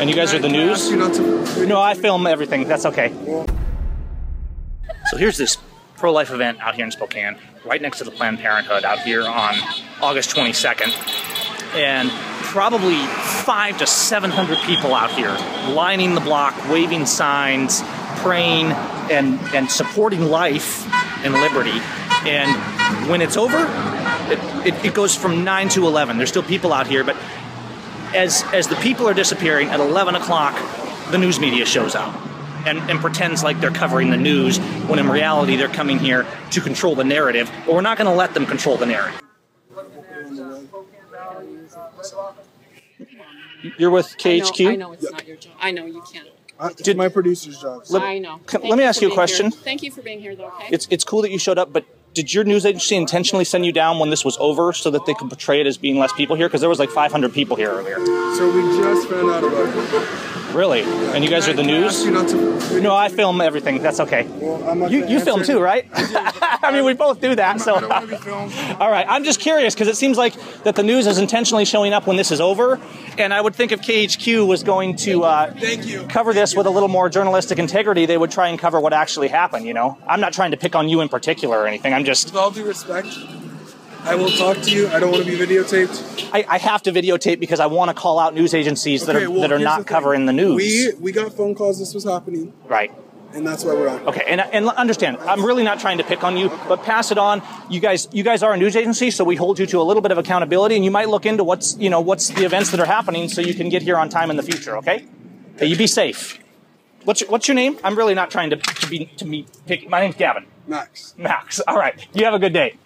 And you guys are the news? No, I film everything. That's okay. So here's this pro life event out here in Spokane, right next to the Planned Parenthood, out here on August 22nd. And probably five to 700 people out here lining the block, waving signs, praying, and, and supporting life and liberty. And when it's over, it, it, it goes from 9 to 11. There's still people out here, but as as the people are disappearing at 11 o'clock the news media shows up and, and pretends like they're covering the news when in reality they're coming here to control the narrative but we're not going to let them control the narrative you're with KHQ? I know, I know it's not your job. I know you can't. Uh, It's my producer's job. so- Let- I know. can- Thank let me ask for you a question. here. Thank you for being here, though. Okay. It's it's cool that you showed up, but did your news agency intentionally send you down when this was over so that they could portray it as being less people here? Because there was like 500 people here earlier. So we just found out about it. Really? And you guys are the Can I ask news? you not to- No, I film everything. That's okay. Well, You, you film too, right? I mean, we both do that. So, I don't be all right. I'm just curious because it seems like that the news is intentionally showing up when this is over, and I would think if KHQ was going to uh, Thank you. cover this with a little more journalistic integrity, they would try and cover what actually happened. You know, I'm not trying to pick on you in particular or anything. I'm just With all due respect, I will talk to you. I don't want to be videotaped. I, I have to videotape because I want to call out news agencies that are well, that are not the covering the news. We we got phone calls. This was happening, right. and that's why we're out. Okay, and and understand, I'm really not trying to pick on you, but pass it on. You guys, you guys are a news agency, so we hold you to a little bit of accountability, and you might look into what's you know what's the events that are happening, so you can get here on time in the future. Okay, hey, you be safe. What's your, what's your name? I'm really not trying to, to be to me pick. My name's Gavin Max. Max. All right, you have a good day.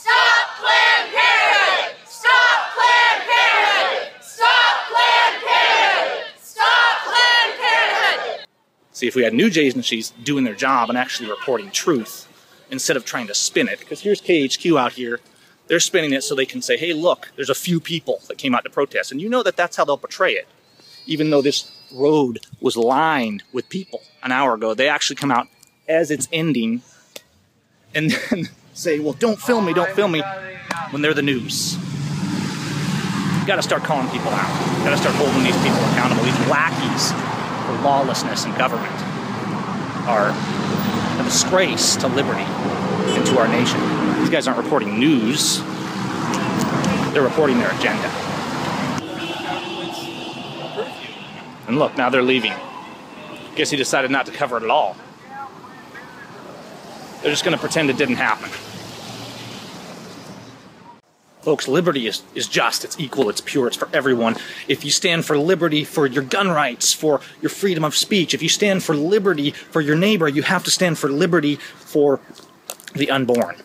Stop Planned Parenthood! Stop Planned Parenthood! Stop! Stop! See if we had news agencies doing their job and actually reporting truth instead of trying to spin it. Because here's KHQ out here. They're spinning it so they can say, hey, look, there's a few people that came out to protest. And you know that that's how they'll portray it. Even though this road was lined with people an hour ago, they actually come out as it's ending and then say, well, don't film me, don't film me, when they're the news. You gotta start calling people out. You gotta start holding these people accountable. These lackeys for lawlessness in government are a disgrace to liberty and to our nation. These guys aren't reporting news, they're reporting their agenda. And look, now they're leaving. Guess he decided not to cover it at all. They're just going to pretend it didn't happen. Folks, liberty is, is just, it's equal, it's pure, it's for everyone. If you stand for liberty for your gun rights, for your freedom of speech, if you stand for liberty for your neighbor, you have to stand for liberty for the unborn.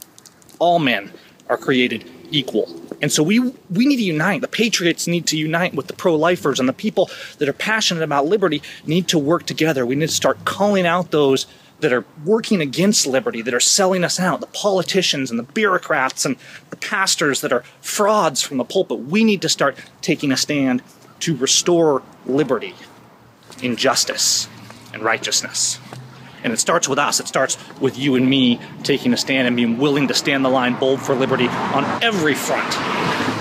All men are created equal. And so we we need to unite. The patriots need to unite with the pro-lifers and the people that are passionate about liberty need to work together. We need to start calling out those that are working against liberty, that are selling us out, the politicians and the bureaucrats and the pastors that are frauds from the pulpit. We need to start taking a stand to restore liberty, injustice, and righteousness. And it starts with us. It starts with you and me taking a stand and being willing to stand the line bold for liberty on every front.